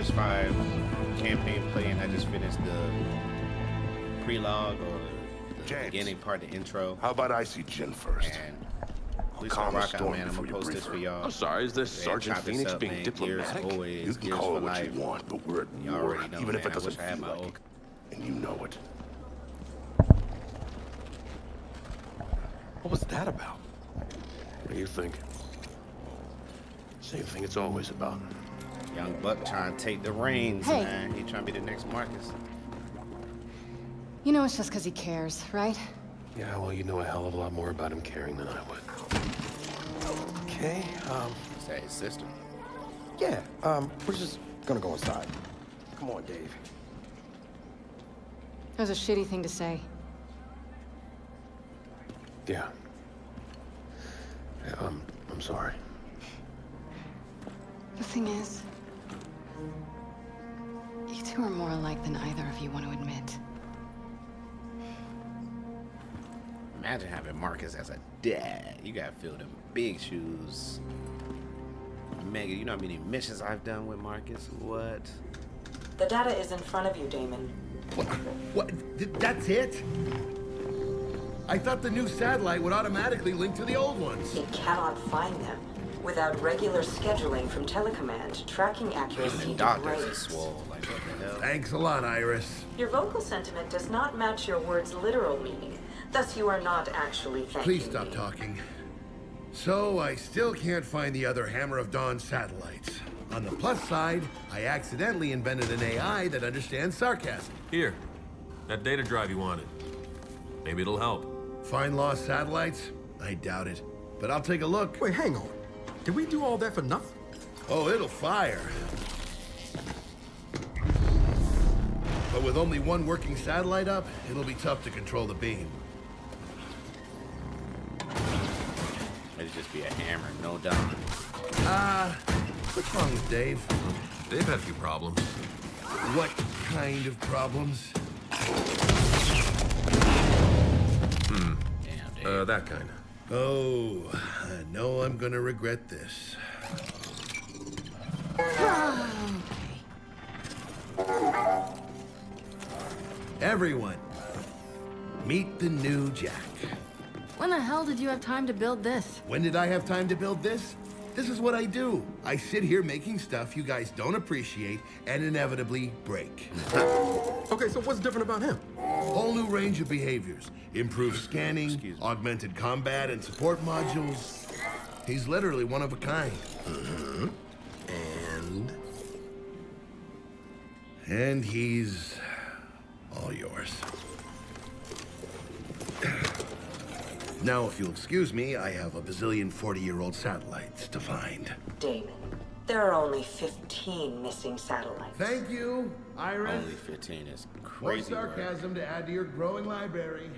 PS5 campaign playing. I just finished the prologue or the James. beginning part, of the intro. How about I see Jinn first? And I'll Please calm don't the rock out, storm man. I'm gonna post this for her. y'all. I'm sorry, is this Sergeant Fenix up, being man. diplomatic? Gears always, You can Gears call for it what life. you want, but we're at You war, already know, even if it doesn't wish I had feel like old- it. And you know it. What was that about? What do you think? Same thing it's always about. Young Buck trying to take the reins, Hey. man. He trying to be the next Marcus. You know it's just because he cares, right? Yeah, well, you know a hell of a lot more about him caring than I would. Okay, um, Is that his sister? Yeah, um, we're just gonna go inside. Come on, Dave. That was a shitty thing to say. yeah. Yeah, um, I'm sorry. The thing is, you two are more alike than either of you want to admit. Imagine having Marcus as a dad. You gotta fill them big shoes. Megan, you know how many missions I've done with Marcus? What? The data is in front of you, Damon. What? What? That's it? I thought the new satellite would automatically link to the old ones. It cannot find them. Without regular scheduling from telecommand, tracking accuracy Even doctors is degrades. Like, what the hell? Thanks a lot, Iris. Your vocal sentiment does not match your words' literal meaning. Thus, you are not actually thanking Please stop me. talking. So, I still can't find the other Hammer of Dawn satellites. On the plus side, I accidentally invented an AI that understands sarcasm. Here, that data drive you wanted. Maybe it'll help. Find lost satellites? I doubt it. But I'll take a look. Wait, hang on. Did we do all that for nothing? Oh, it'll fire. But with only one working satellite up, it'll be tough to control the beam. It'd just be a hammer, no doubt. Ah, what's wrong with Dave? They've had a few problems. What kind of problems? Damn, Dave. Uh, that kind. Oh, I know I'm gonna regret this. Everyone, meet the new Jack. When the hell did you have time to build this? When did I have time to build this? This is what I do. I sit here making stuff you guys don't appreciate and inevitably break. Okay, so what's different about him? Whole new range of behaviors. Improved scanning, augmented combat and support modules. He's literally one of a kind. Mm-hmm. And And he's all yours. Now, if you'll excuse me, I have a bazillion 40-year-old satellites to find. Damon, there are only 15 missing satellites. Thank you, Iris. Only 15 is More crazy. work. sarcasm to add to your growing library.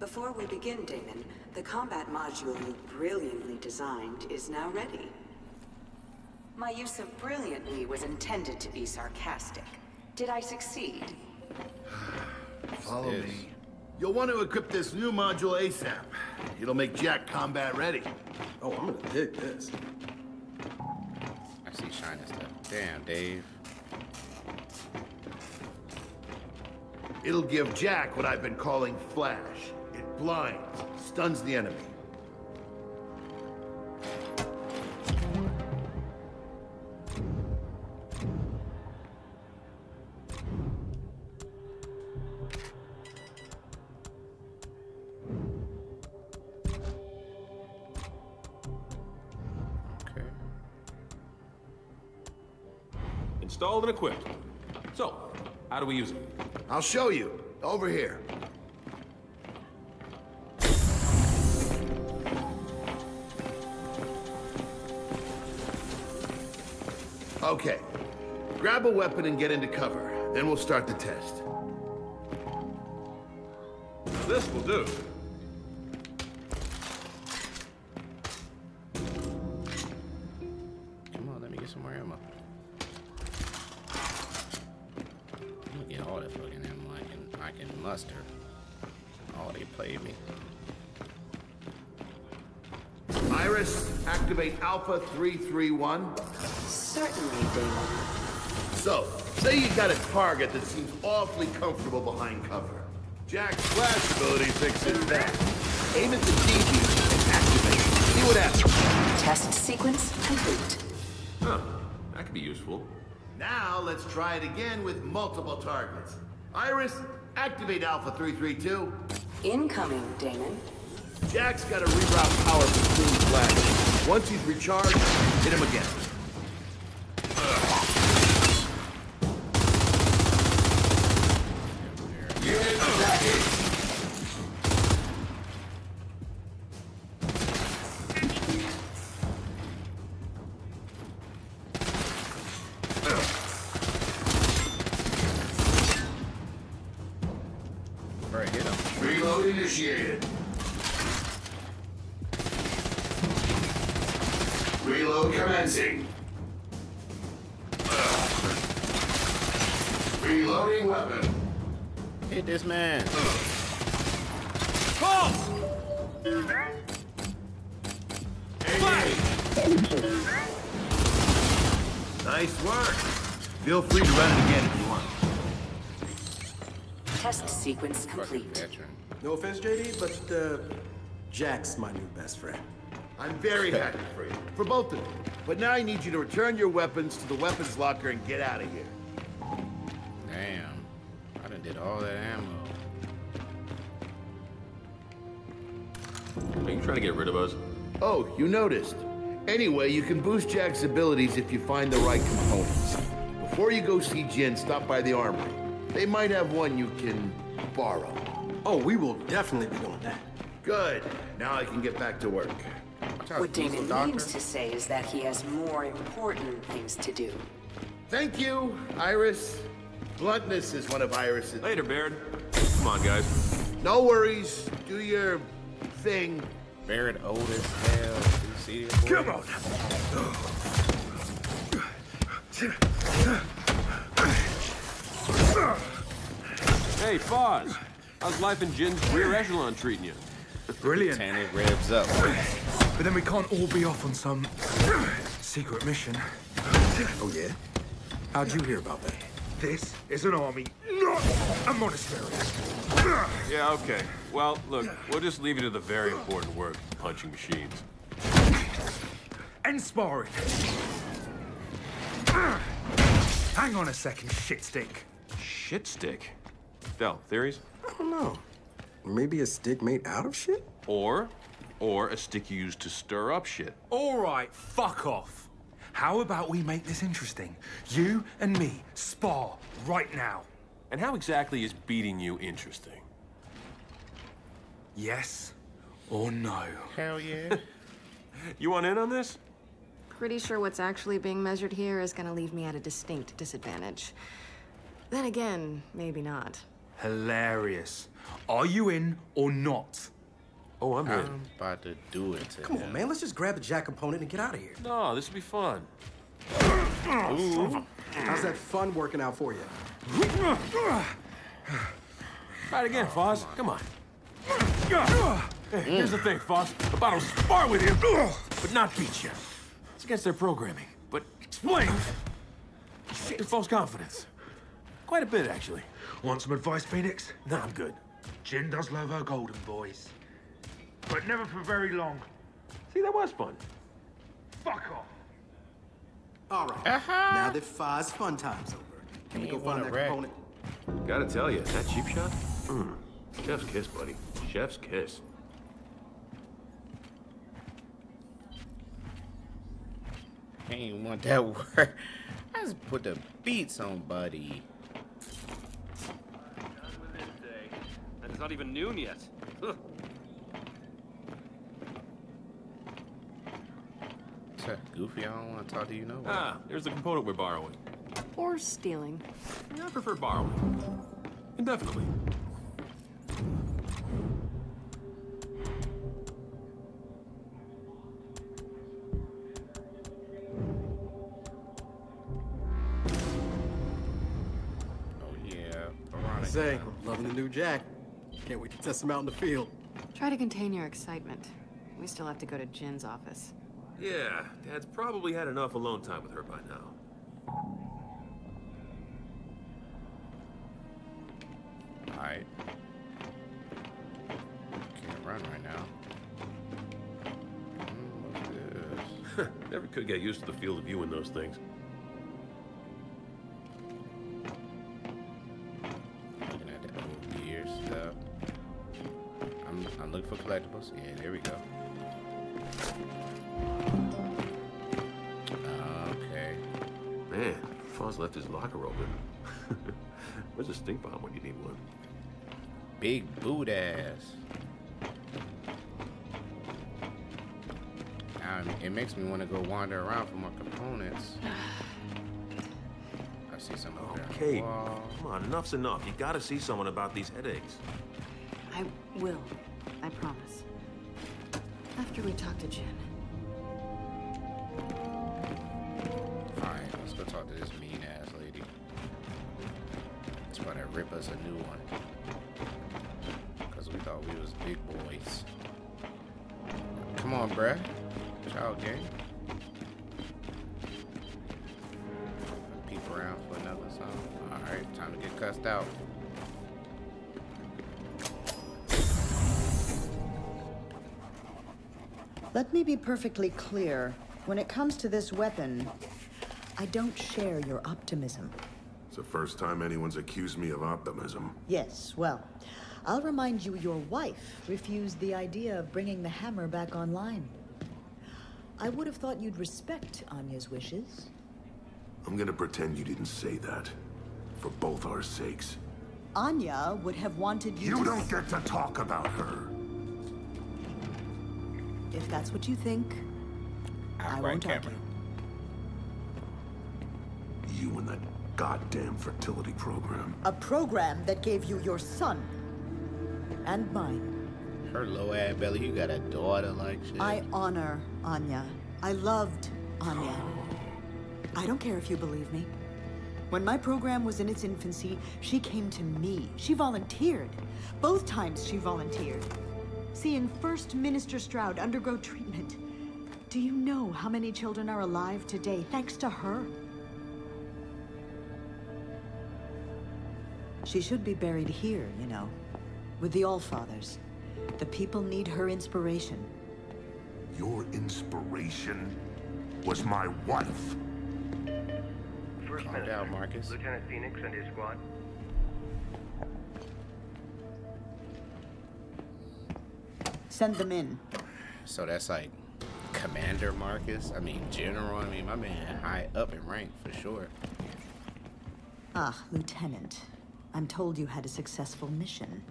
Before we begin, Damon, the combat module you brilliantly designed is now ready. My use of brilliantly was intended to be sarcastic. Did I succeed? Follow Yes. me. You'll want to equip this new module ASAP. It'll make Jack combat ready. oh, I'm gonna dig this. I see shiny stuff. Damn, Dave. It'll give Jack what I've been calling flash. It blinds, stuns the enemy. Installed and equipped. So, how do we use it? I'll show you. Over here. Okay. Grab a weapon and get into cover. Then we'll start the test. This will do. I. Oh, they played me. Iris? Iris, activate Alpha 331. Certainly, Damon. So, say you got a target that seems awfully comfortable behind cover. Jack's flash ability fixes that. Aim at the TV and activate. See what happens. Test sequence complete. Huh. That could be useful. Now let's try it again with multiple targets. Iris, activate Alpha 332. Incoming, Damon. Jack's got to reroute power for Coon's flash. Once he's recharged, hit him again. Sequence complete. No offense, JD, but uh, Jack's my new best friend. I'm very happy for you. For both of you. But now I need you to return your weapons to the weapons locker and get out of here. Damn. I done did all that ammo. Are you trying to get rid of us? Oh, you noticed. Anyway, you can boost Jack's abilities if you find the right components. Before you go see Jinn, stop by the armory. They might have one you can borrow. Oh, we will definitely be doing that. Good. Now I can get back to work. What diesel Damon doctor. means to say is that he has more important things to do. Thank you, Iris. Bluntness is one of Iris's. Later, Baird. Come on, guys. No worries. Do your thing. Barrett old as hell. You see? Come on. Hey, Fahz. How's life in Jinn's rear echelon treating you? Brilliant. Tanning ribs up. But then we can't all be off on some secret mission. Oh, yeah? How'd you hear about that? This is an army, not a monastery. Yeah, okay. Well, look, we'll just leave you to the very important work, punching machines. And sparring. Hang on a second, shitstick. Shit stick. Del, theories? I don't know. Maybe a stick made out of shit? Or, or a stick you use to stir up shit. All right, fuck off. How about we make this interesting? You and me spar right now. And how exactly is beating you interesting? Yes or no? Hell yeah. You want in on this? Pretty sure what's actually being measured here is gonna leave me at a distinct disadvantage. Then again, maybe not. Hilarious. Are you in or not? Oh, I'm in. I'm about to do it to Come him. on, man. Let's just grab the Jack component and get out of here. No, this will be fun. Ooh. How's that fun working out for you? Try it again, Fahz. Come on. Hey, Here's the thing, Fahz. About to spar with you, but not beat you. It's against their programming, but explains your false confidence. Quite a bit, actually. Want some advice, Fenix? No, I'm good. Jinn does love her golden boys. But never for very long. See, that was fun. Fuck off. All right. Uh -huh. Now that Five's fun time's over, can we go find wanna that wreck. component? Gotta tell you, that cheap shot? Mm. Chef's kiss, buddy. Chef's kiss. Ain't want that word. I just put the beats on Buddy. And it's not even noon yet. Ugh. Goofy, I don't want to talk to you no more. Ah, here's the component we're borrowing. Or stealing. I prefer borrowing. Indefinitely. Oh, yeah. Veronica. Say, loving the new Jack. Can't wait to test them out in the field. Try to contain your excitement. We still have to go to Jinn's office. Yeah, Dad's probably had enough alone time with her by now. Alright. Can't run right now. Mm, what's this? Never could get used to the field of view in those things. Looking. Yeah, there we go. Okay. Man, Fahz left his locker open. Where's a stink bomb when you need one? Big boot ass. Um, it makes me want to go wander around for more components. I see some over there on Okay, come on, enough's enough. You gotta see someone about these headaches. I will. We talk to Jinn. Be perfectly clear. When it comes to this weapon, I don't share your optimism. It's the first time anyone's accused me of optimism. Yes, well, I'll remind you your wife refused the idea of bringing the hammer back online. I would have thought you'd respect Anya's wishes. I'm gonna pretend you didn't say that. For both our sakes. Anya would have wanted you, You don't get to talk about her. If that's what you think, I right, won't argue. Cameron. You and that goddamn fertility program. A program that gave you your son. And mine. Her low ass belly, you got a daughter like shit. I honor Anya. I loved Anya. I don't care if you believe me. When my program was in its infancy, she came to me. She volunteered. Both times she volunteered. Seeing First Minister Stroud undergo treatment. Do you know how many children are alive today thanks to her? She should be buried here, you know, with the Allfathers. The people need her inspiration. Your inspiration was my wife. First Calm down, Marcus. Lieutenant Fenix and his squad. Send them in. So that's like Commander Marcus. I mean General. I mean my man high up in rank for sure. Ah, Lieutenant. I'm told you had a successful mission.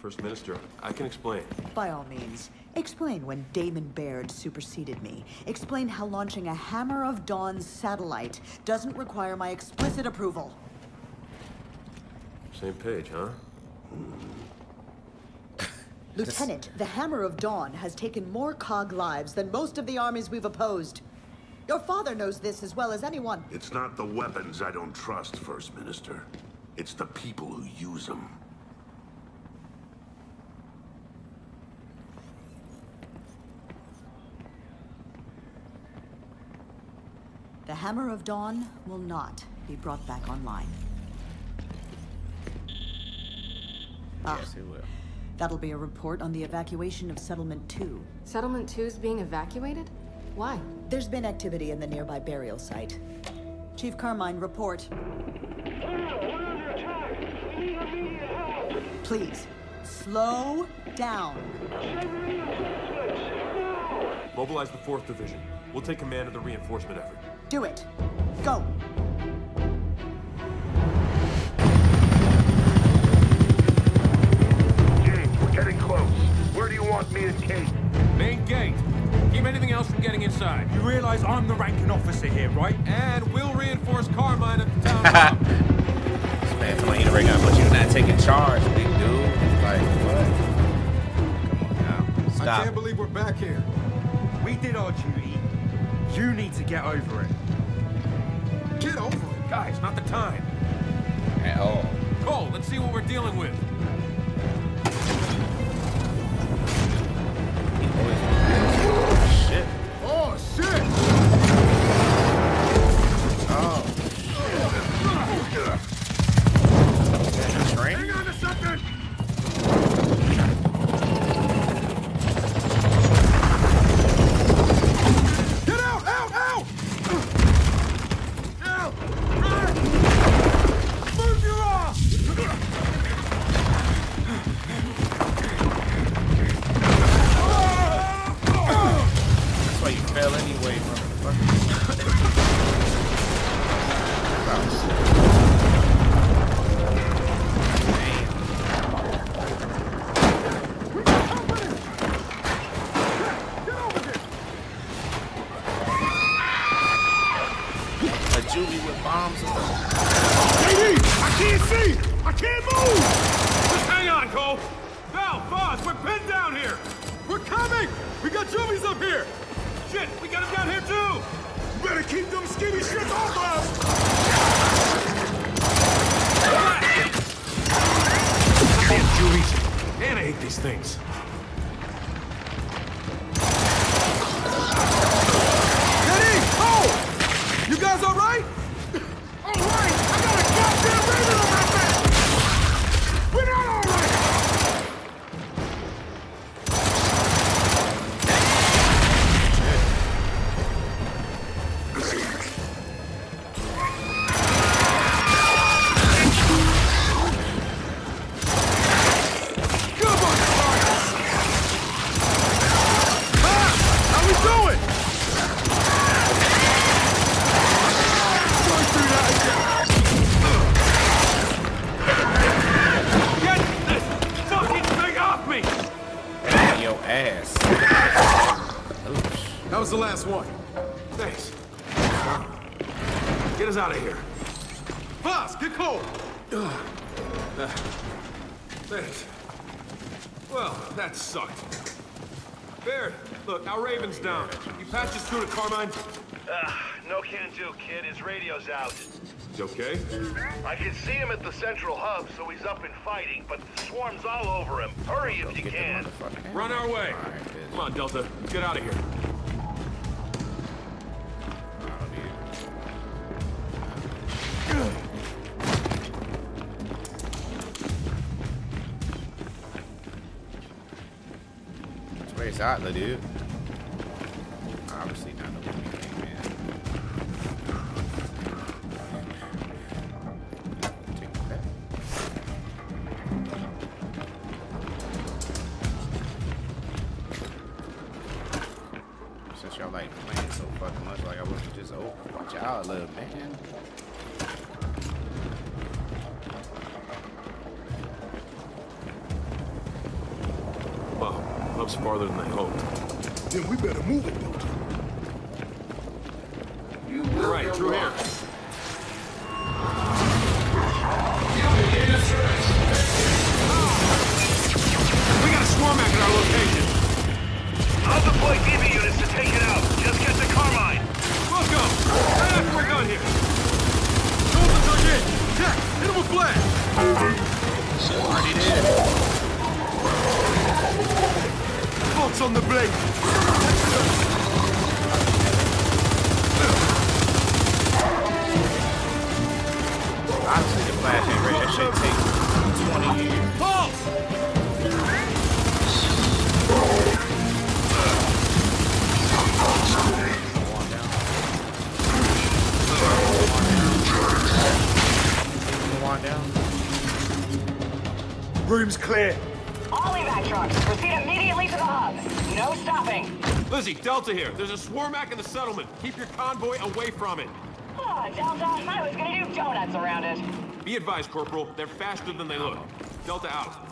First Minister, I can explain. By all means, explain when Damon Baird superseded me. Explain how launching a Hammer of Dawn satellite doesn't require my explicit approval. Same page, huh? Lieutenant, the Hammer of Dawn has taken more COG lives than most of the armies we've opposed. Your father knows this as well as anyone. It's not the weapons I don't trust, First Minister. It's the people who use them. The Hammer of Dawn will not be brought back online. Ah, Yes, it will. That'll be a report on the evacuation of Settlement 2. Settlement 2's being evacuated? Why? There's been activity in the nearby burial site. Chief Carmine, report. Please, slow down. Mobilize the 4th Division. We'll take command of the reinforcement effort. Do it. Go. Me and Kait? Main gate. Keep anything else from getting inside. You realize I'm the ranking officer here, right? And we'll reinforce Carmine at the town hall. This man told me he right now, but you're not taking charge, big dude. Like what? Come on now. Stop. I can't believe we're back here. we did our duty. You need to get over it. Get over it. Guys, not the time. At all. Cole, let's see what we're dealing with. He down. You patch us through to Carmine? Uh, no can do, kid. His radio's out. He's okay? I can see him at the central hub, so he's up and fighting, but the swarm's all over him. Hurry if you can. Run our way. Come on, Delta. Let's get out of here. Where's Atla, dude? on the blade. Rosie, Delta here. There's a Swarmak in the settlement. Keep your convoy away from it. Oh, Delta, I was gonna do donuts around it. Be advised, Corporal. They're faster than they look. Delta out.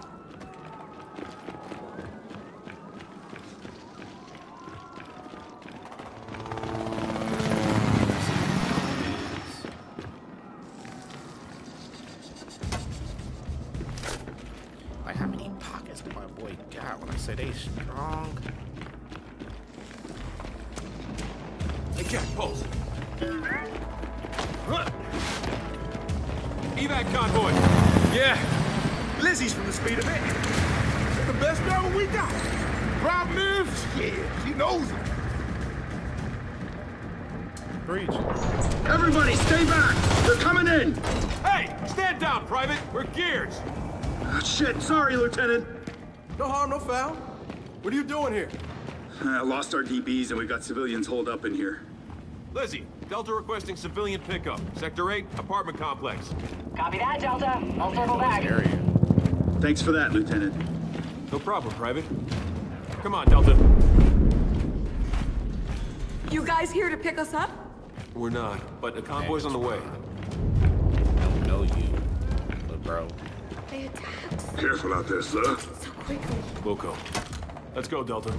knows. Breach. Everybody, stay back! They're coming in! Hey! Stand down, Private! We're geared! Oh, shit, sorry, Lieutenant. No harm, no foul. What are you doing here? Uh, lost our DBs and we've got civilians holed up in here. Lizzie, Delta requesting civilian pickup. Sector 8, apartment complex. Copy that, Delta. I'll circle back. Area. Thanks for that, Lieutenant. No problem, Private. Come on, Delta. You guys here to pick us up? We're not, but a convoy's on the way. I don't know you, little bro. They attacked Careful out there, sir. so quickly. Wilco. Let's go, Delta.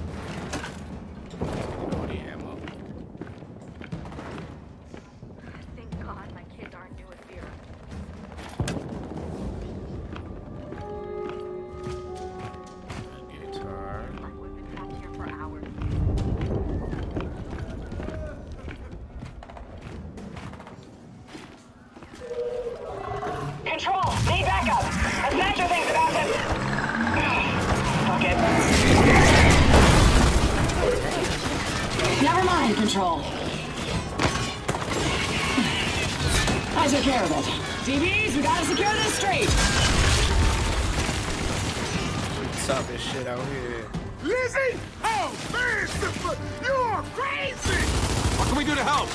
Control. I took care of it. DBs, we gotta secure this street. Stop this shit out here. Lizzie! Oh, man, sister, you are crazy! What can we do to help?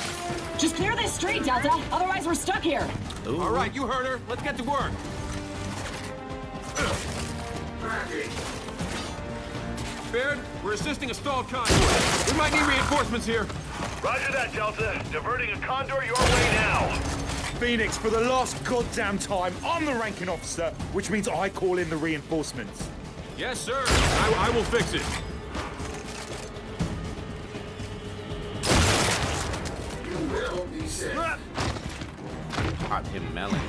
Just clear this street, Delta. Otherwise, we're stuck here. All right, you heard her. Let's get to work. Baird, we're assisting a stalled convoy. We might need reinforcements here. Roger that, Delta. Diverting a Condor your way now. Fenix, for the last goddamn time, I'm the ranking officer, which means I call in the reinforcements. Yes, sir. I, I will fix it. You will be safe. Pop him melon.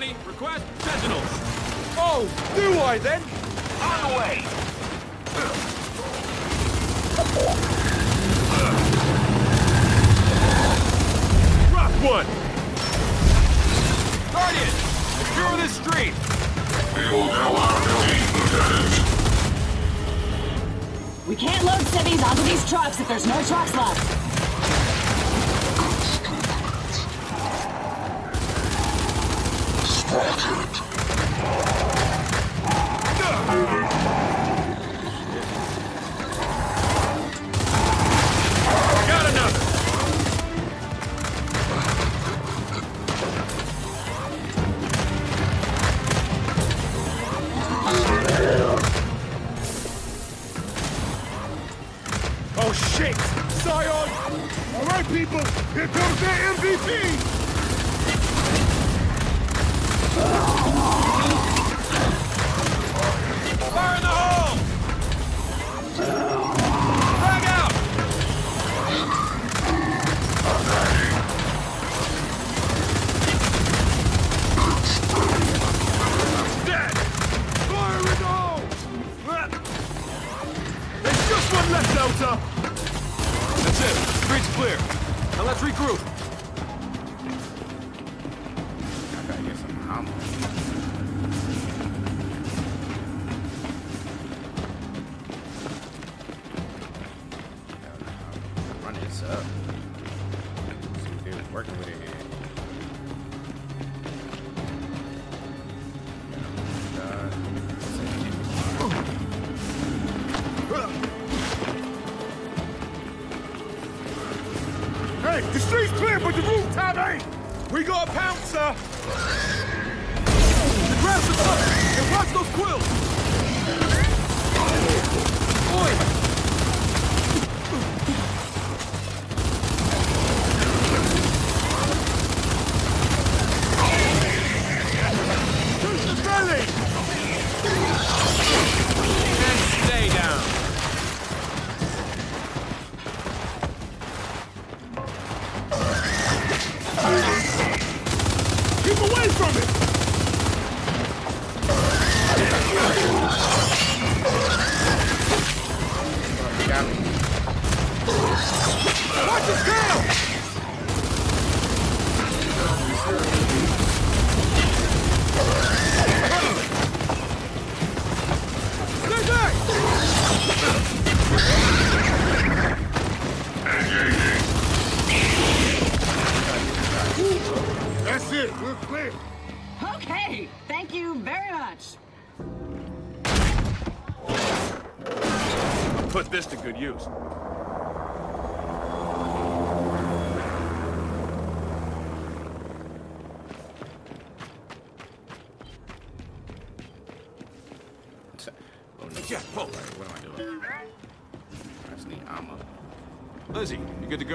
Lieutenant Chutani, request Sentinels. Oh, do I then? On the way. Rock one. Guardian, secure this street. We can't load civvies onto these trucks if there's no trucks left.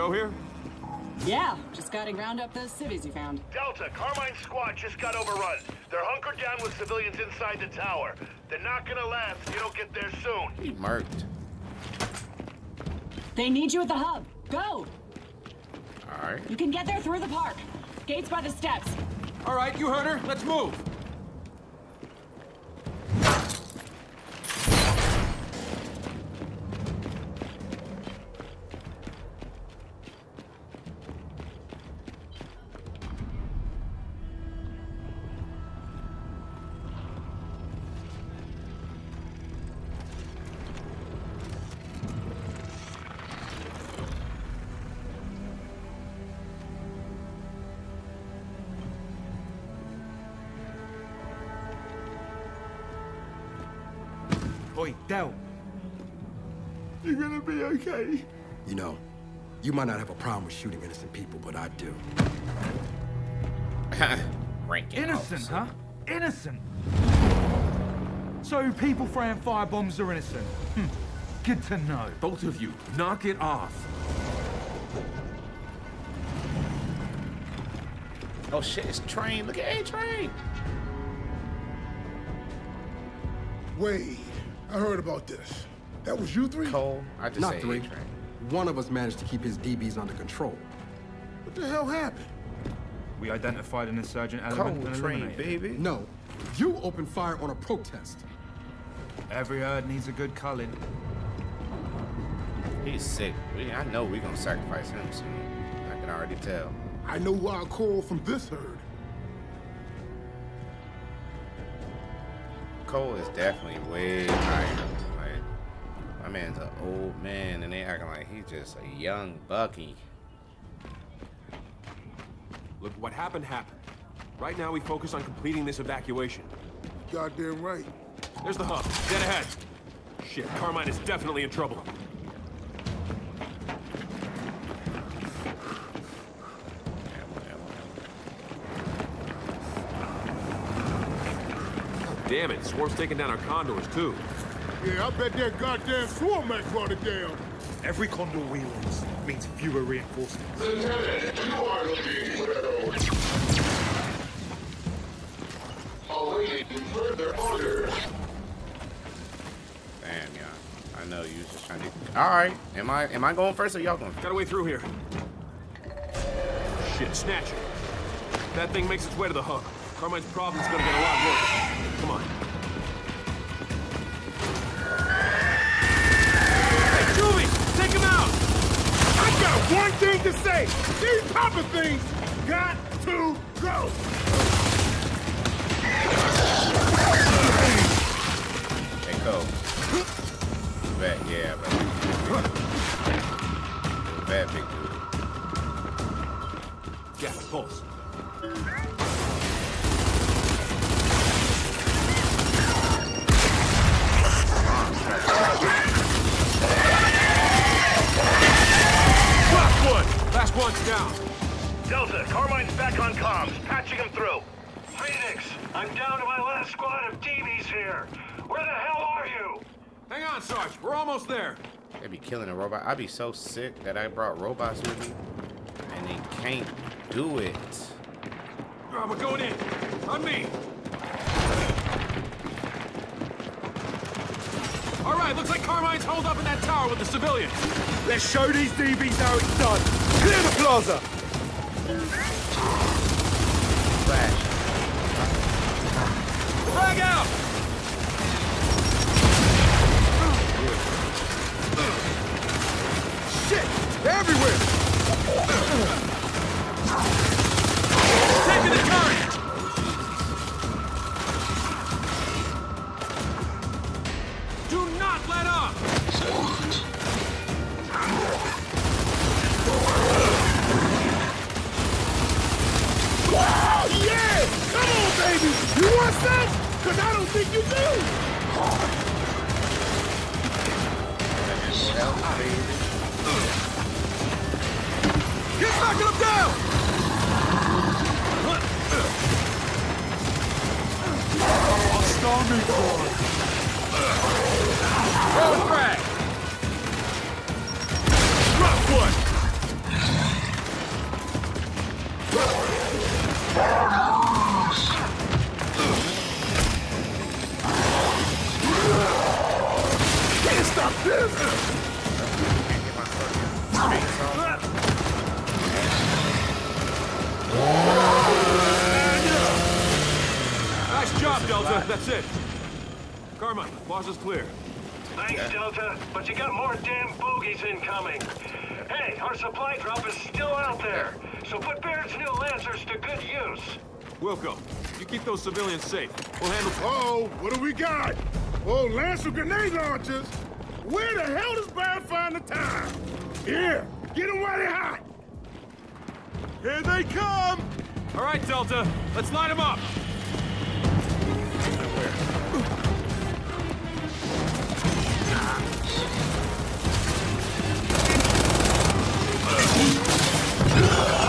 Go here? Yeah, just gotta round up those civvies you found. Delta, Carmine's squad just got overrun. They're hunkered down with civilians inside the tower. They're not gonna last if you don't get there soon. He murked. They need you at the hub. Go! Alright. You can get there through the park. Gates by the steps. All right, you heard her. Let's move. Oi, Del. You gonna be okay? You know, you might not have a problem with shooting innocent people, but I do. Ranking Innocent, officer. huh? Innocent. So people throwing firebombs are innocent. Hmm. Good to know. Both of you, knock it off. Oh shit, it's Train. Look at A Train. Wade, I heard about this. That was you three? Cole, I just Not three. One of us managed to keep his DBs under control. What the hell happened? We identified an insurgent Cole element and Train, eliminated it. baby. No, you opened fire on a protest. Every herd needs a good culling. He's sick. We, I know we're gonna sacrifice him soon. I can already tell. I know who I'll call from this herd. Cole is definitely way higher. Like, my man's an old man, and they acting like he's just a young Bucky. Look, what happened happened. Right now, we focus on completing this evacuation. Goddamn right. There's the hub. Dead ahead. Shit, Carmine is definitely in trouble. Damn it, Swarm's taking down our condors, too. Yeah, I bet that goddamn Swarmak brought it down. Every condor we lose means fewer reinforcements. Lieutenant, you are looking well. Awaiting further orders. Damn, yeah. I know you was just trying to. All right. Am I am I going first or y'all going? Got a way through here. Shit, snatch it. That thing makes its way to the hub. Carmine's problem's gonna get a lot worse. Come on. Hey, Juvie, take him out! I got one thing to say. These Papa things got to go. Hey, Cole. Bet, yeah, but. Bad big dude. Gas, pulse. Last one! Last one's down. Delta, Carmine's back on comms, patching him through. Fenix, I'm down to my last squad of TVs here. Where the hell are you? Hang on, Sarge. We're almost there. They'd be killing a robot. I'd be so sick that I brought robots with me, and they can't do it. Oh, we're going in. On me. All right, looks like Carmine's holed up in that tower with the civilians. Let's show these DBs how it's done. Clear the plaza. Flash. Frag out! Shit! They're everywhere! Taking the Come on, baby! You want some? Cause I don't think you do! Get knocking them down! Stormy boy! Throw frag! Drop one! Nice job, Delta. That's it. Carmine, plaza's clear. Thanks, Delta, but you got more damn bogeys incoming. Hey, our supply drop is still out there, so put Barrett's new Lancers to good use. Wilco, you keep those civilians safe. We'll handle... Oh, what do we got? Oh, Lancer grenade launchers? Where the hell does Barrett find the time? Here, get them while they're hot! Here they come! All right, Delta, let's line them up. Dead!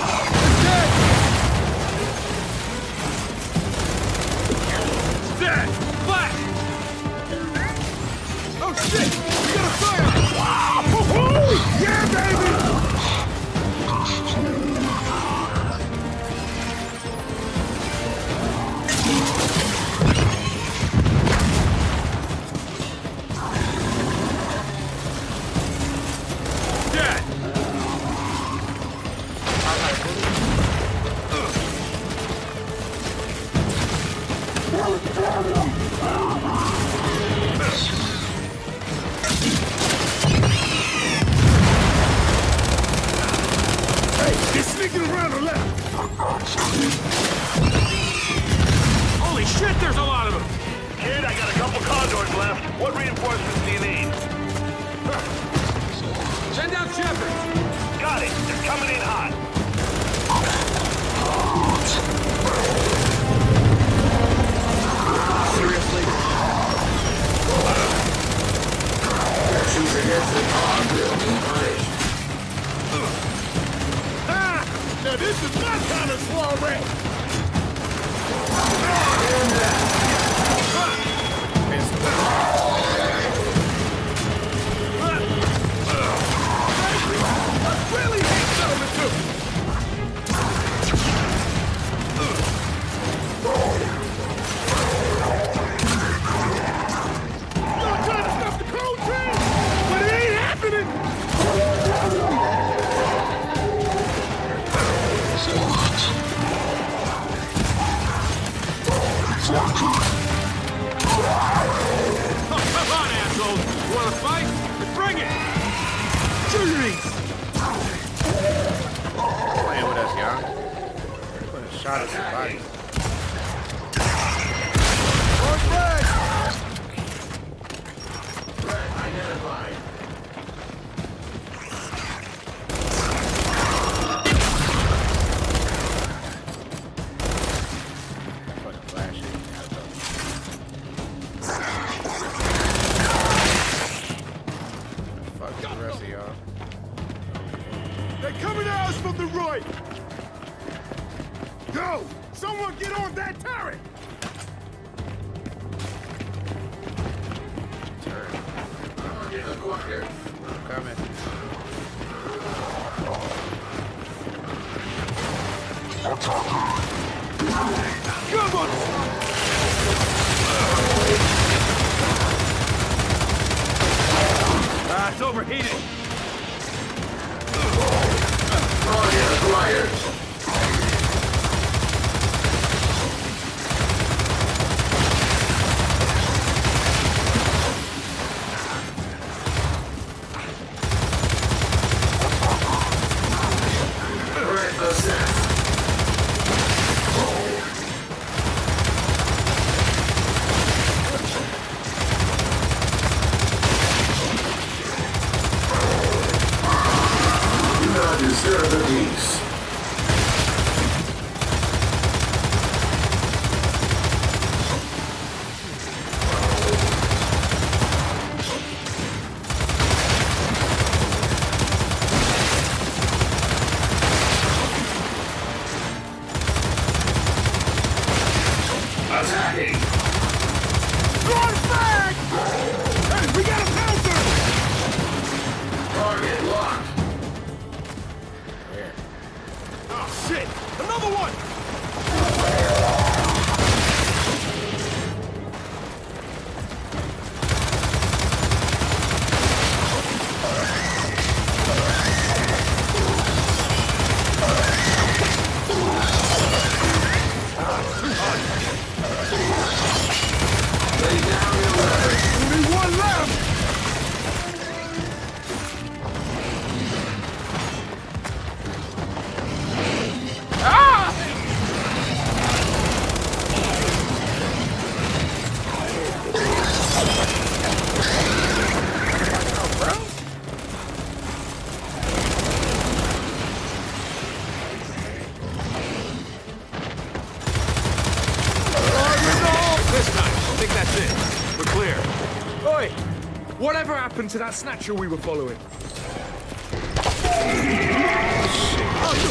that snatcher we were following?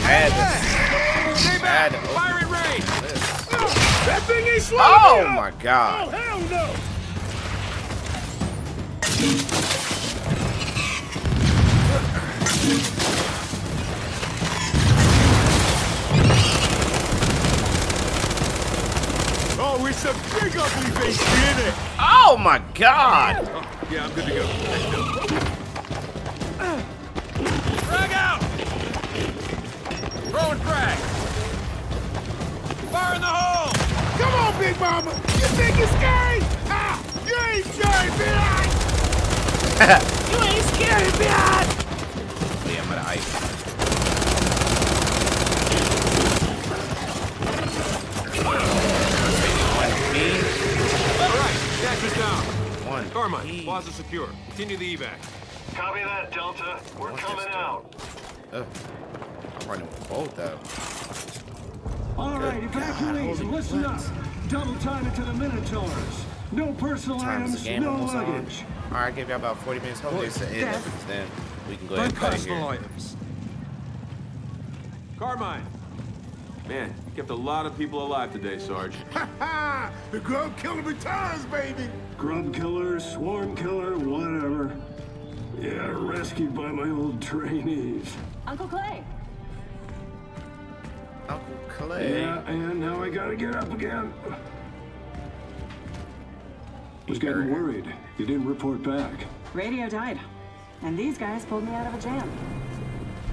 Had to. Stay Had back! to open Fire at range! That thing ain't slowing Oh my Oh, god. hell no! Oh, it's a big ugly beast, isn't it? Oh my god. Oh, yeah, I'm good to go. Mama! You think you're scary? Ah! You ain't scary, bitch! you ain't scary, bitch! Yeah, I'm gonna ice. All right, Dash is down. One. Carmine, plaza secure. Continue the evac. Copy that, Delta. We're coming out. Ugh. I'm running with both of them. All right, evacuation, listen up. Double time it to the Minotaurs. No personal Time's items, game no luggage. All right, give you about 40 minutes. Hopefully it's the end of it. Then we can go ahead and cut it personal here. items. Carmine. Man, you kept a lot of people alive today, Sarge. Ha ha! The grub killer returns, baby! Grub killer, swarm killer, whatever. Yeah, rescued by my old trainees. Uncle Clay. Uncle Clay. Yeah, and now I gotta get up again. Was getting worried. You didn't report back. Radio died. And these guys pulled me out of a jam.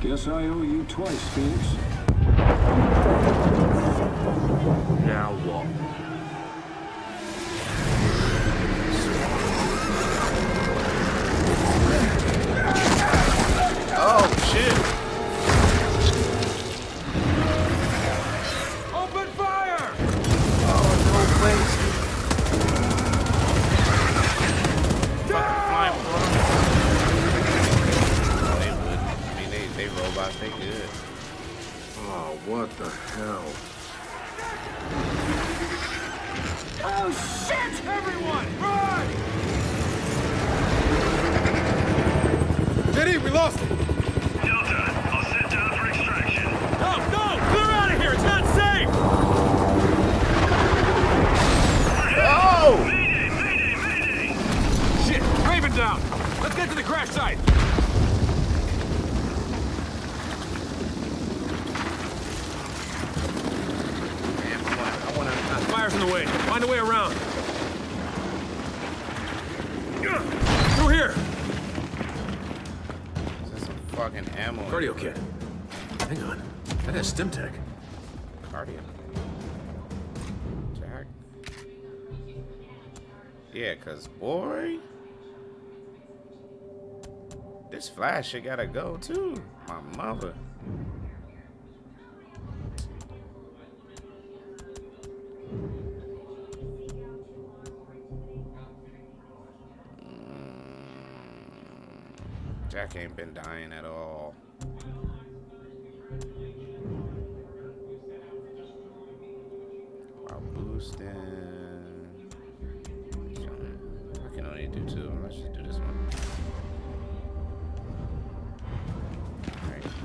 Guess I owe you twice, Fenix. Now what? Oh shit! They they robots. They good. Oh, what the hell? Oh, shit! Everyone, run! Diddy, we lost him! Delta, I'll sit down for extraction. No, no! Clear out of here! It's not safe! Oh! Mayday, mayday, mayday! Shit! Raven down! Let's get to the crash find a way around. Through here. This is some fucking ammo. Cardio kit. Hang on. That has stim tech. Cardio. Jack. Yeah, cause boy. This flash shit gotta go too. My mother. Jack ain't been dying at all. While boosting. I can only do two. Let's just do this one.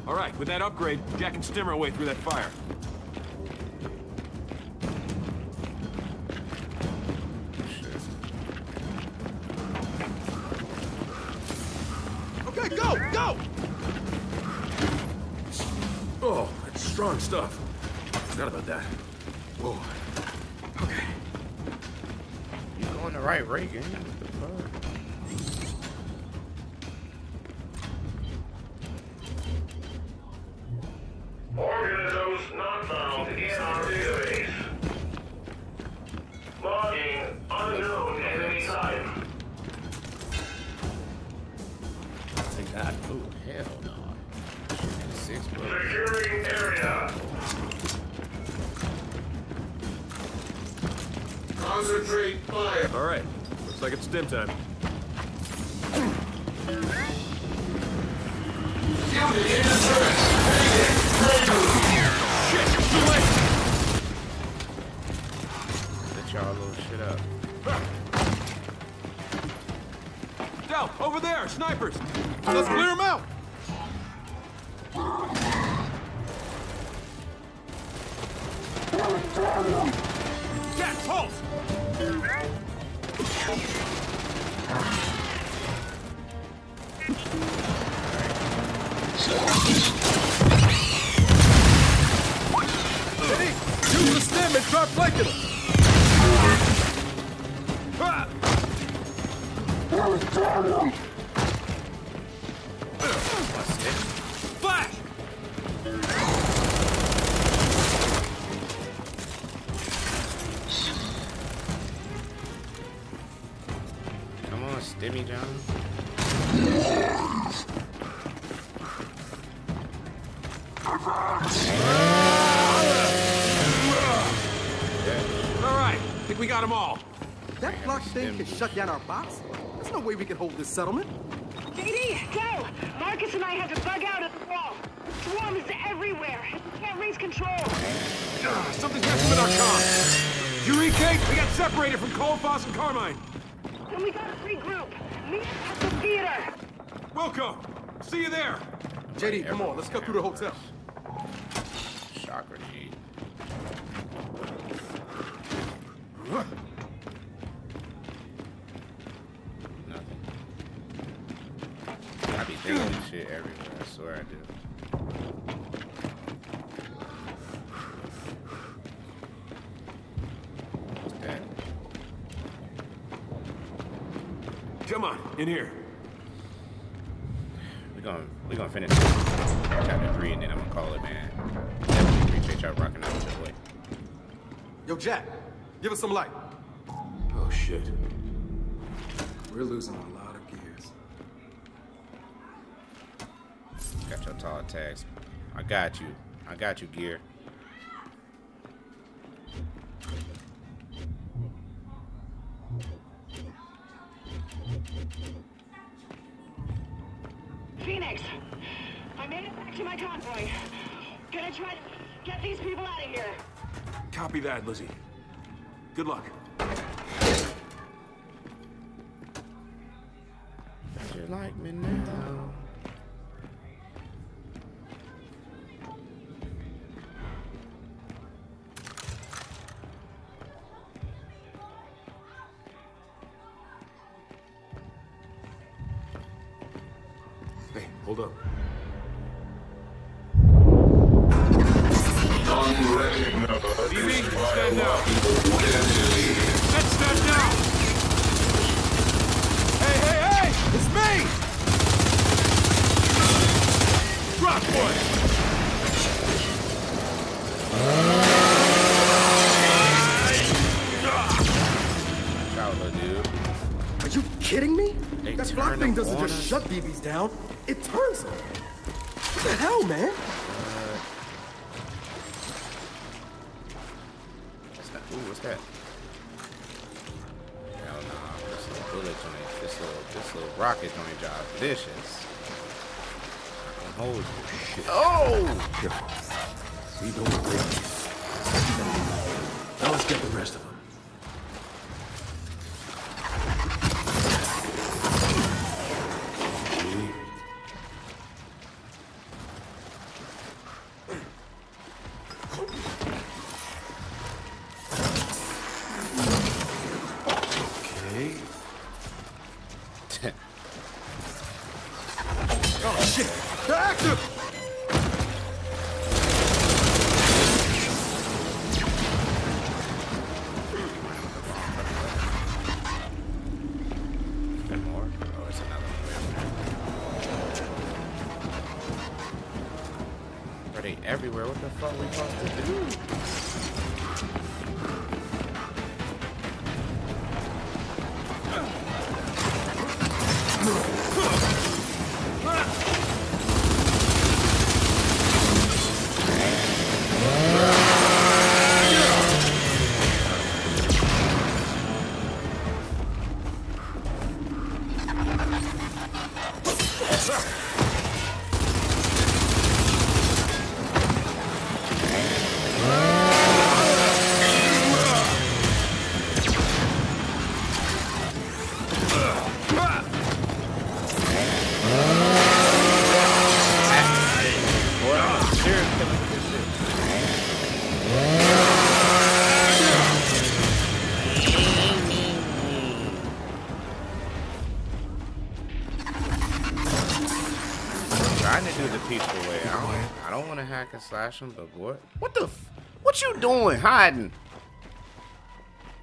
All right, with that upgrade, Jack can stim our way through that fire. Okay, go, go! Oh, that's strong stuff. Forgot about that. Whoa. Okay. You're going the right way, gang. What the fuck? Organisms not found in our database. Logging unknown enemy type. Take that. Oh, hell no. Six bucks. Securing area. Concentrate fire. All right. Looks like it's stim time. Unit in Let y'all little shit up. Del, over there, snipers. Let's clear them out. This settlement. JD, go! Marcus and I had to bug out at the wall. Swarm is everywhere. We can't raise control. Ugh, something's messing with our comms. Did you read, Kait? We got separated from Colfax and Carmine. Then we gotta regroup. Meet at the theater. Wilco, see you there. JD, come on, let's cut through the hotel. Chakra I be shit everywhere. I swear I do. What's that? Come on, in here. We're gonna we gonna finish chapter three and then I'm gonna call it, man. Definitely appreciate y'all rocking out with your boy. Yo, Jack, give us some light. Oh, shit. We're losing a lot of gears. Tags. I got you. I got you, gear. Shut BBs down, everywhere? What the fuck we supposed don't want to hack and slash him, but what? What the? F what you doing? Hiding?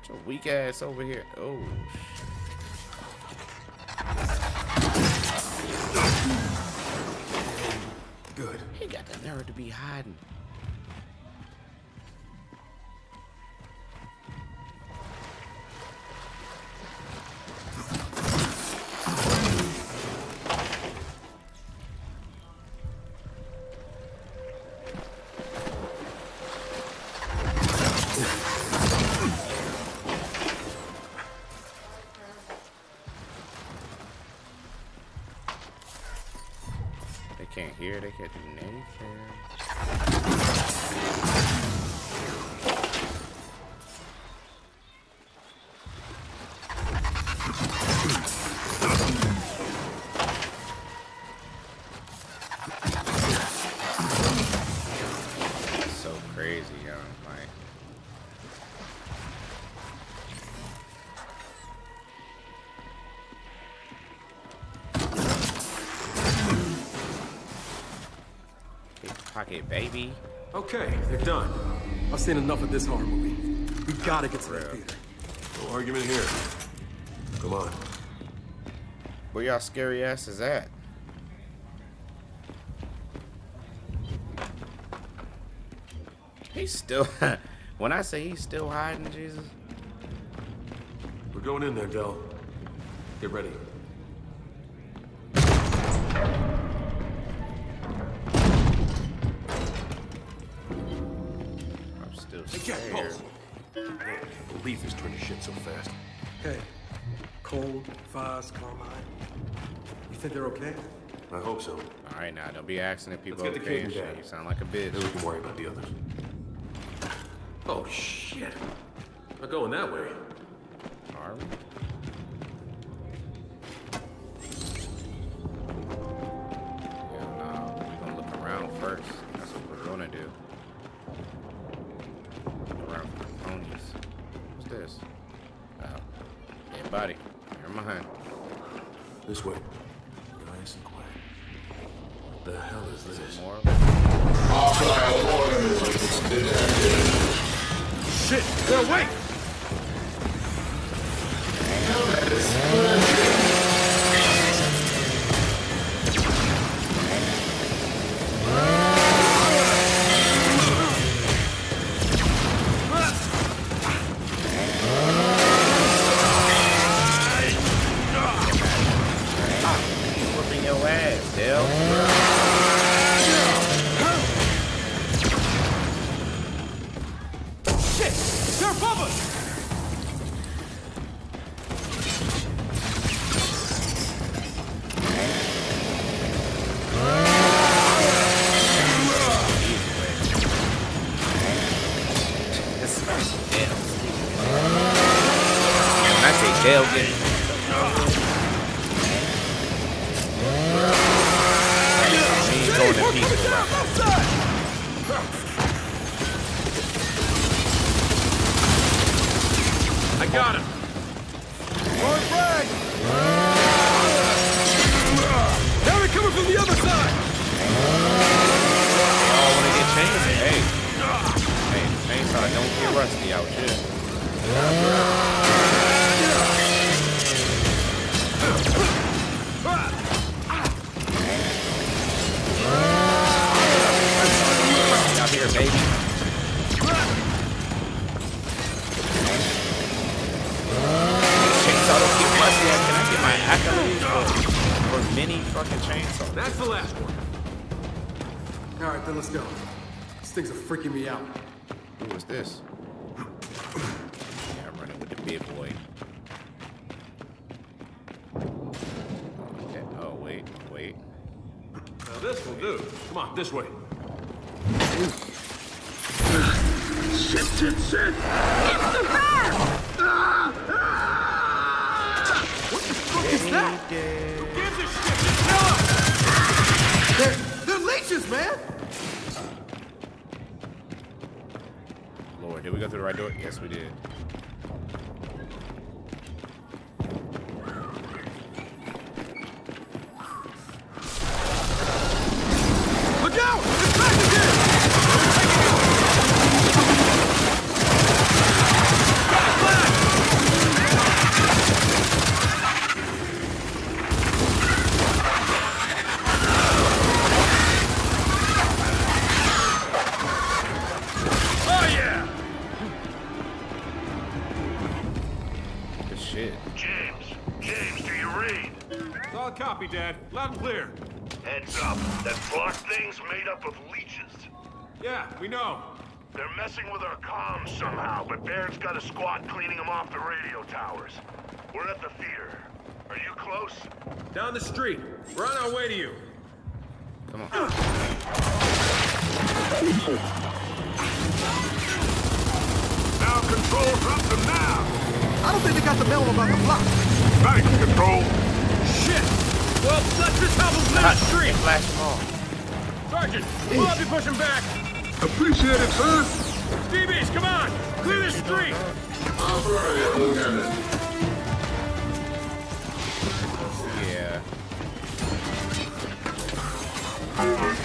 Get your weak ass over here. Oh. Good. He got the nerve to be hiding. Can't hear. They can't do anything. Pocket baby. Okay, they're done. I've seen enough of this horror movie. We gotta get to the theater. No argument here. Come on. Where y'all scary asses at? He's still. when I say he's still hiding, Jesus. We're going in there, Del. Get ready. Okay? I hope so. All right, now don't be asking if people Let's get the okay kid and and shit. dad. You sound like a bitch. Then we can worry about the others. Oh, shit. Not going that way. Are we? Republic! Shit. James, James, do you read? Solid copy, Dad. Loud and clear. Heads up, that block thing's made up of leeches. Yeah, we know. They're messing with our comms somehow, but Baird's got a squad cleaning them off the radio towers. We're at the theater. Are you close? Down the street. We're on our way to you. Come on. Now control, drop them now. I don't think they got the memo about the block. Thanks, control. Shit! Well, let's just help them clear the street. Flash them all. Sergeant, we'll help you push back. Appreciate it, sir. DBs, come on! Clear the street! Yeah.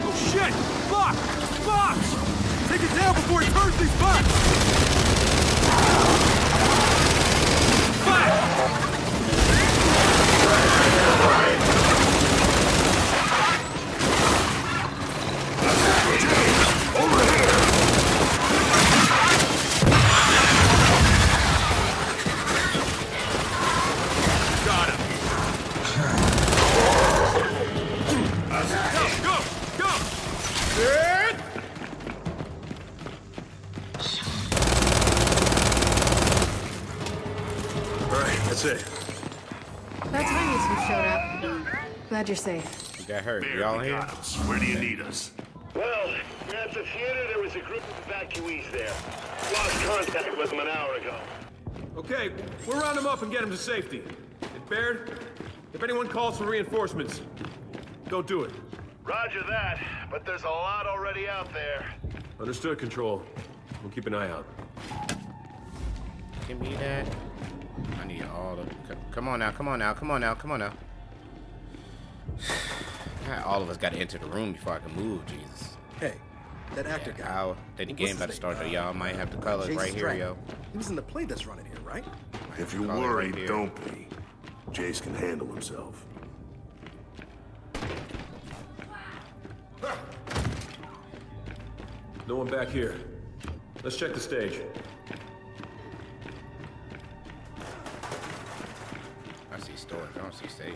It! Shit! Fuck! Fuck! Take it down before he turns these butts! Glad you're safe. You got hurt. Baird, You all we here? got 'em. Where do you need us? Well, at the theater, there was a group of evacuees there. Lost contact with them an hour ago. Okay, we'll round them up and get them to safety. And Baird, if anyone calls for reinforcements, don't do it. Roger that, but there's a lot already out there. Understood, Control. We'll keep an eye out. Give me that. I need all the. c- Come on now, come on now, come on now, come on now. All of us got to enter the room before I can move, Jesus. Hey, that actor yeah, guy. I'll, then the game about to start, uh, y'all might have to call it right here, yo. He was in the play that's running here, right? If you worry, right don't be. Jace can handle himself. No one back here. Let's check the stage. I see storage, I don't see stage.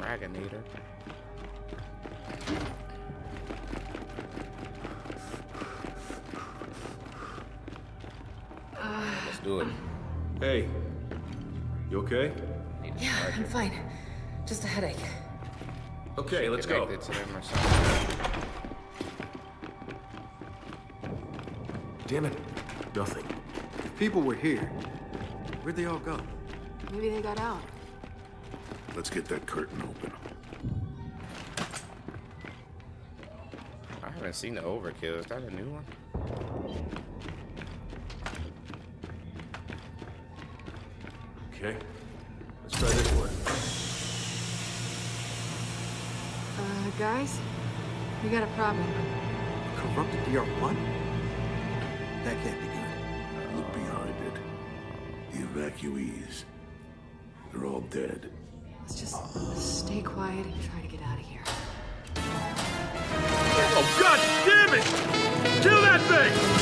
Big fraginator. Let's do it. Hey, you okay? Yeah, I'm fine. Just a headache. Okay, let's go. Connected to them or something. Damn it. Nothing. If people were here, where'd they all go? Maybe they got out. Let's get that curtain open. I haven't seen the overkill. Is that a new one? Okay. Let's try this one. Uh, guys? We got a problem. Corrupted DR1? That can't be good. Look behind it. The evacuees. They're all dead. Let's just stay quiet and try to get out of here. Oh, god damn it! Kill that thing!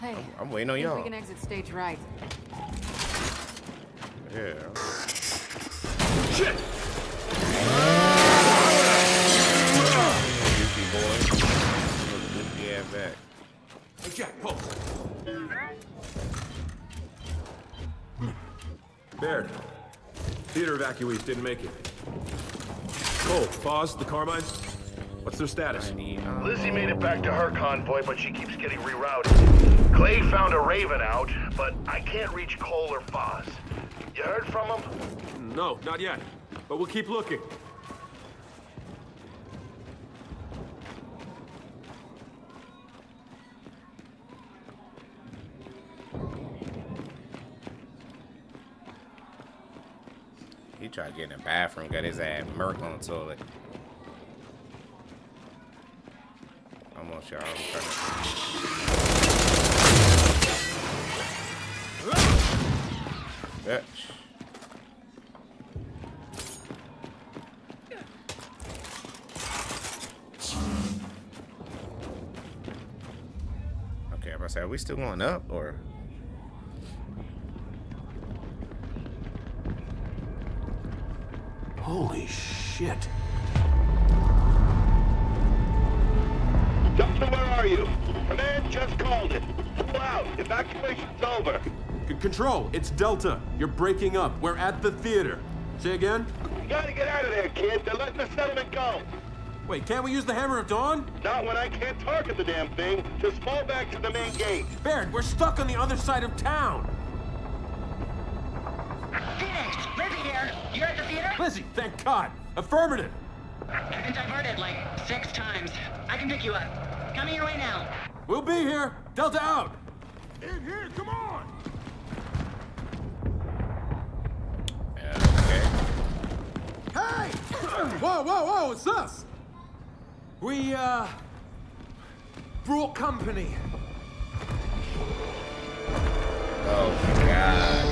Hey, I'm waiting on y'all. We can exit stage right. Yeah. Shit! Goofy boy. Look goofy ass back. Hey, Jack, pulse. Baird. Theater evacuees didn't make it. Cole, Fahz, the Carmine. What's their status? Lizzie made it back to her convoy, but she keeps getting rerouted. Clay found a Raven out, but I can't reach Cole or Fahz. You heard from them? No, not yet. But we'll keep looking. He tried to get in the bathroom, got his ass murked on the toilet. Y'all. I'm trying to... Bitch. Are we still going up or? Holy shit. over. C control, it's Delta. You're breaking up. We're at the theater. Say again? You gotta get out of there, kid. They're letting the settlement go. Wait, can't we use the Hammer of Dawn? Not when I can't target the damn thing. Just fall back to the main gate. Baird, we're stuck on the other side of town. Fenix, Lizzie here. You're at the theater? Lizzie, thank God. Affirmative. I've been diverted like six times. I can pick you up. Coming your way now. We'll be here. Delta out. In here, come on! whoa, whoa, it's us! We, uh... brought company. Oh my god.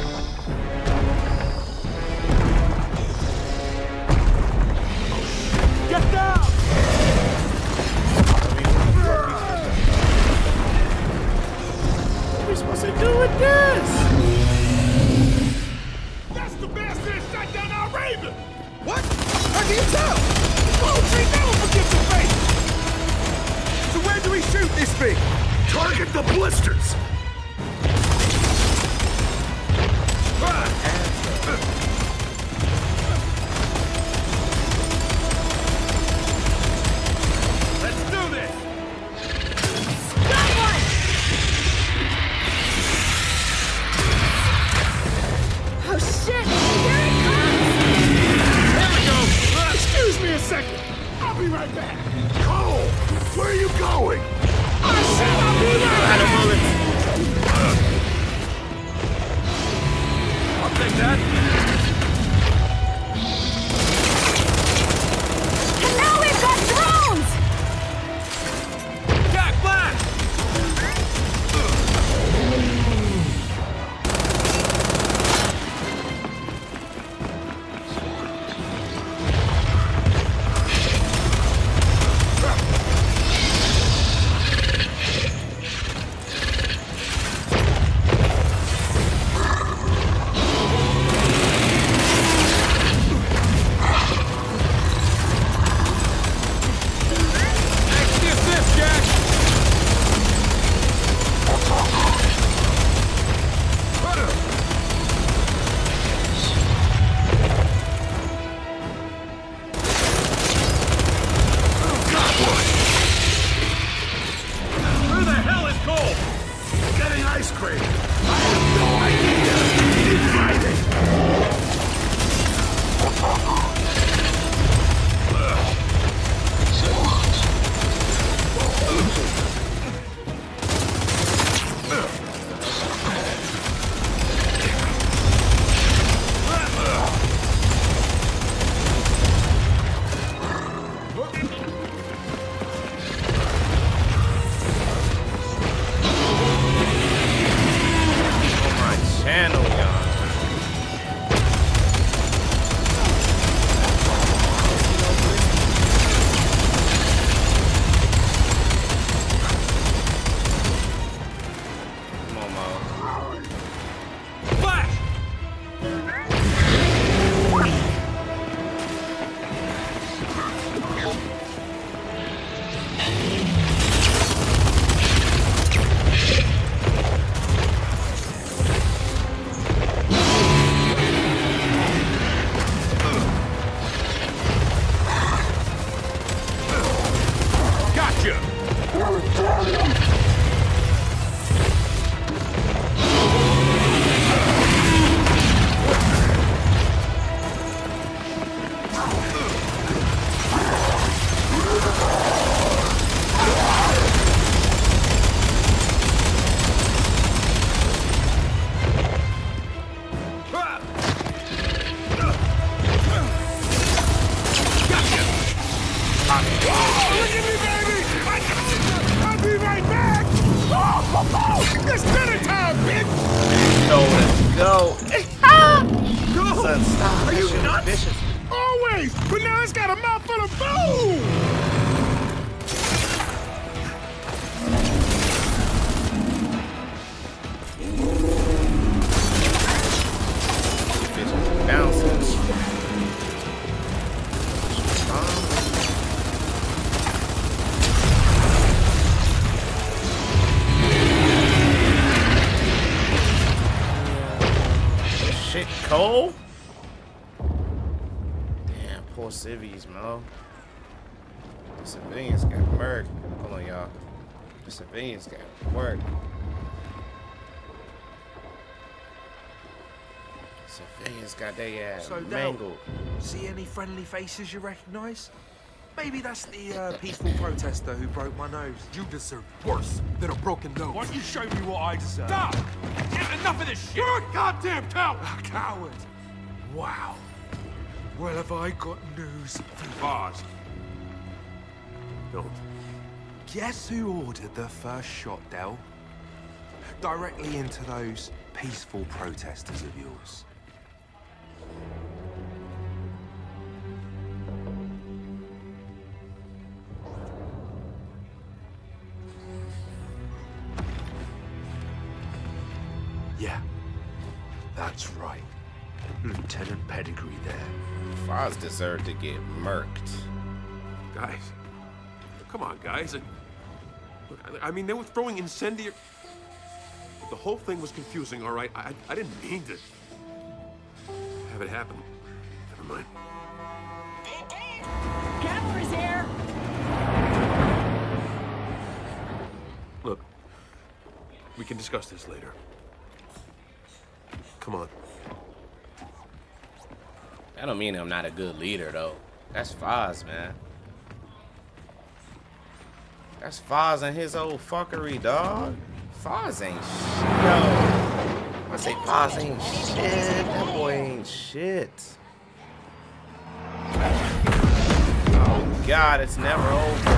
Get down! What are we supposed to do with this? do you tell? Poetry never forgives a face! So where do we shoot this thing? Target the blisters! You're a They uh, so mangled. See any friendly faces you recognise? Maybe that's the uh, peaceful protester who broke my nose. You deserve worse than a broken nose. Why don't you show me what I deserve? Stop! Get enough of this shit! You're a goddamn coward! A coward? Wow. Well, have I got news for you. Bars. Don't. Guess who ordered the first shot, Del? Directly into those peaceful protesters of yours. Yeah, that's right. Lieutenant Pedigree there. Fahz deserved to get murked. Guys, come on, guys. Look, I mean, they were throwing incendiary. The whole thing was confusing, all right? I, I didn't mean to have it happen. Never mind. Cavalry's here! Look, we can discuss this later. Come on. That don't mean I'm not a good leader, though. That's Fahz, man. That's Fahz and his old fuckery, dog. Fahz ain't shit. Yo. I say Fahz ain't shit. That boy ain't shit. Oh, God, it's never over.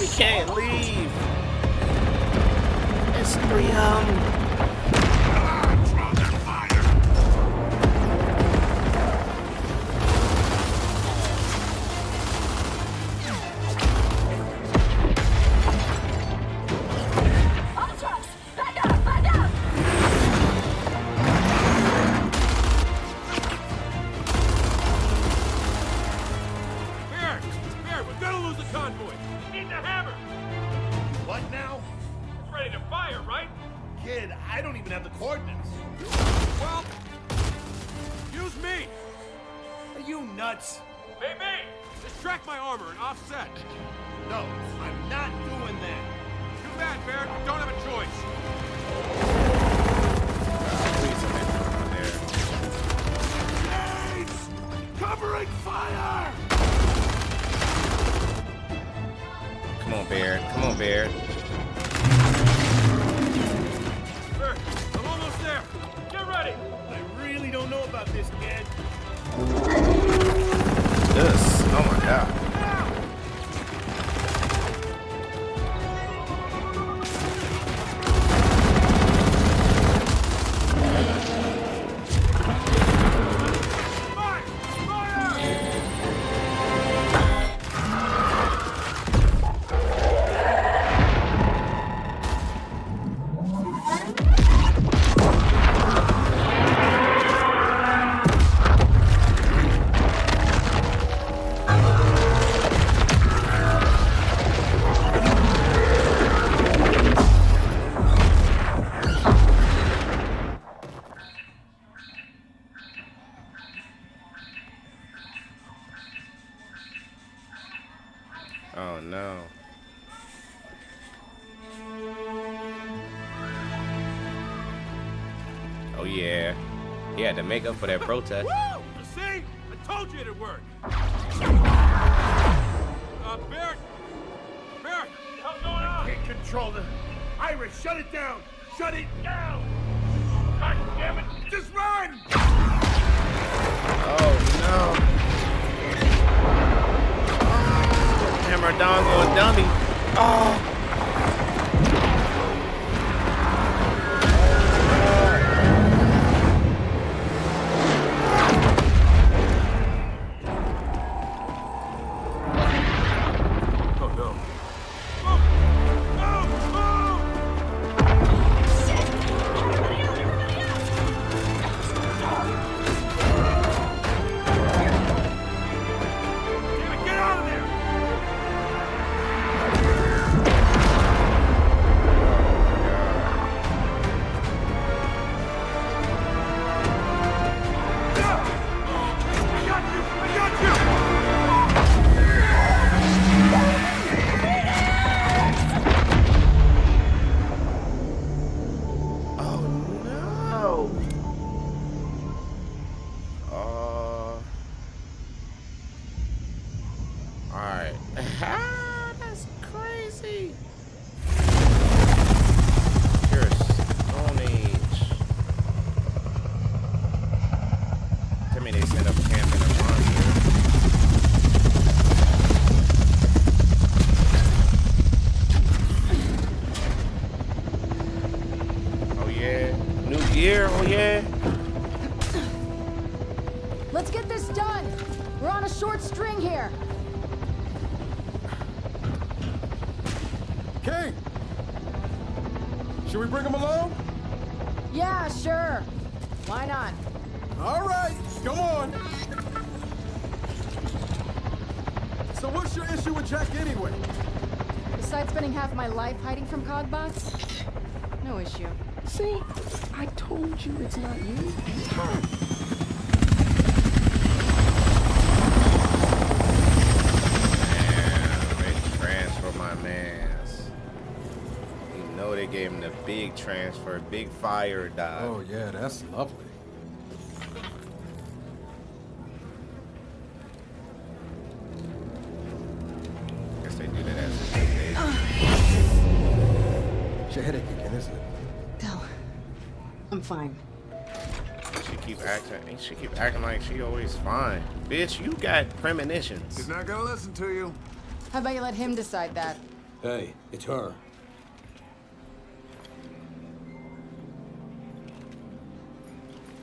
We can't leave. It's three of had to make up for that protest. Woo! You see? I told you it'd work. Uh, Baird! Baird! What the hell's going on? Can't control the... Iris, shut it down! Shut it down! God damn it! Just run! Oh no. Hammer dongle dummy. Oh. Oh string here. King! Should we bring him along? Yeah, sure. Why not? All right, come on. So what's your issue with Jack anyway? Besides spending half my life hiding from Cogbots? No issue. See? I told you it's not you. It's her. Man, they transfer my mans. You know they gave him the big transfer, big fire die. Oh yeah, that's lovely. Guess they do that as a day. It's your headache again, isn't it? No, I'm fine. She keep acting. She keep acting like she always fine. Bitch, you got premonitions. He's not gonna listen to you. How about you let him decide that? Hey, it's her.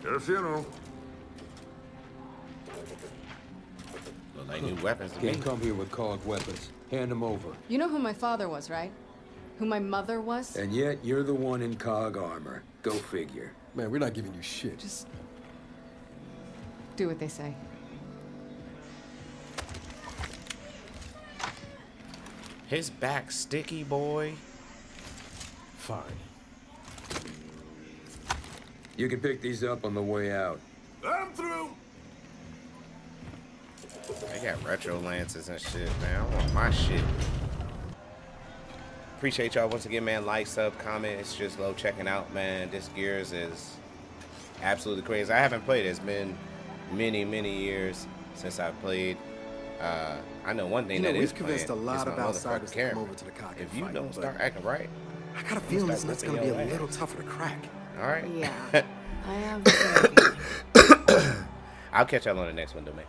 At a funeral. Look like new weapons. Can't come here with cog weapons. Hand them over. You know who my father was, right? Who my mother was? And yet, you're the one in cog armor. Go figure. Man, we're not giving you shit. Just do what they say. His back sticky, boy. Fine. You can pick these up on the way out. I'm through. They got retro lances and shit, man. I want my shit. Appreciate y'all once again, man. Like, sub, comment. It's just low checking out, man. This Gears is absolutely crazy. I haven't played it. It's been many, many years since I played. Uh, I know one thing You know, that we've is convinced playing a lot is my of outsiders to come over to the cockpit If you fight, don't start acting right, I got a feeling this start nut's gonna be a your little tougher to crack. All right. Yeah. I have. I'll catch y'all on the next one, man.